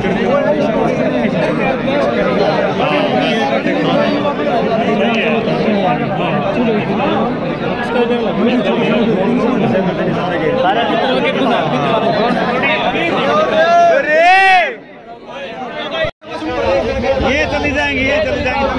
یہ چلی جائیں گے یہ چلی جائیں گے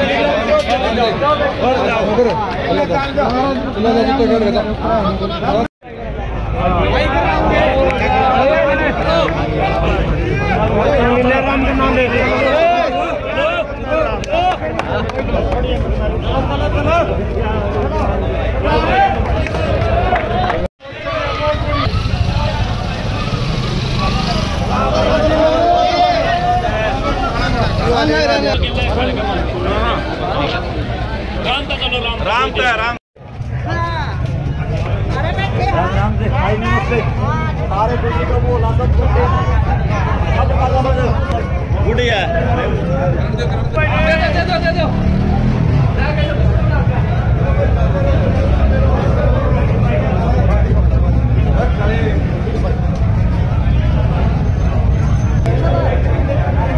رام کا رام گڑیا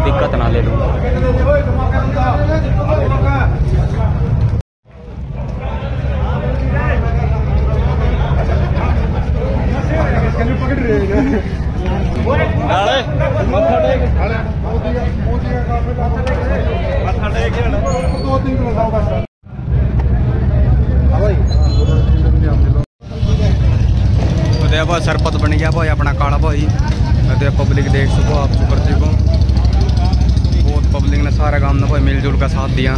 دقت نہ لے لوں سرپت بن گیا بھائی اپنا کالا بھائی ادے پبلک دیکھ سکو پر چکو بہت پبلک نے سارے کام نے مل جل کر ساتھ دیا